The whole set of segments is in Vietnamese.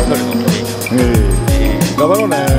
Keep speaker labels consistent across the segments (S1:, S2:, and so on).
S1: 해설을 넘기.
S2: 예. 나바로네.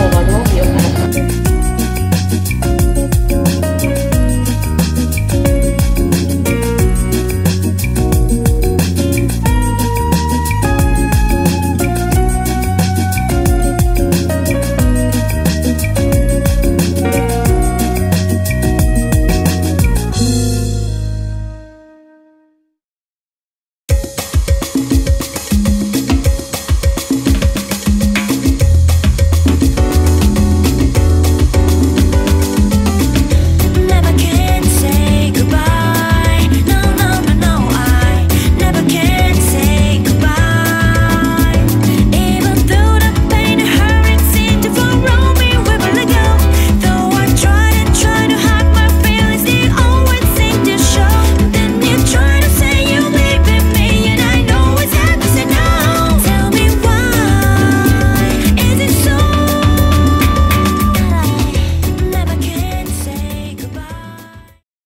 S3: 宝吧你给我别